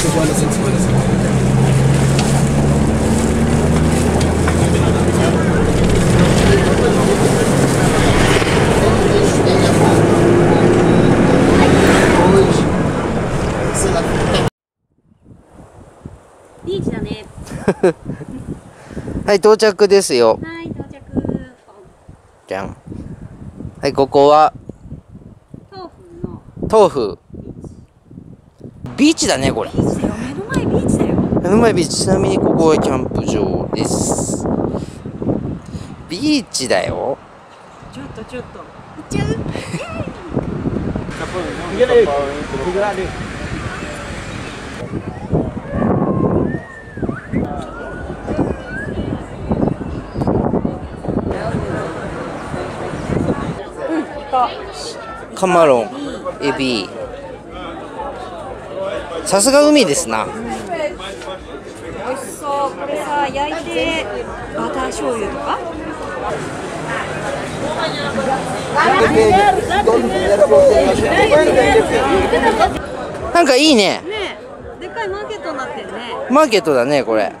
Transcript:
se はい到着ですよ。はい到着。じゃん。はいここは？豆腐の。豆腐。ビーチだねこれ。ビーチだよ目の前ビーチだよ。目の前ビーチ。ちなみにここはキャンプ場です。ビーチだよ。ちょっとちょっと。行っちゃう？カマロンエビさすが海ですな。美味しそう。これさ焼いてバター醤油とか？なんかいいね。ねえ。でっかいマーケットになってるね。マーケットだねこれ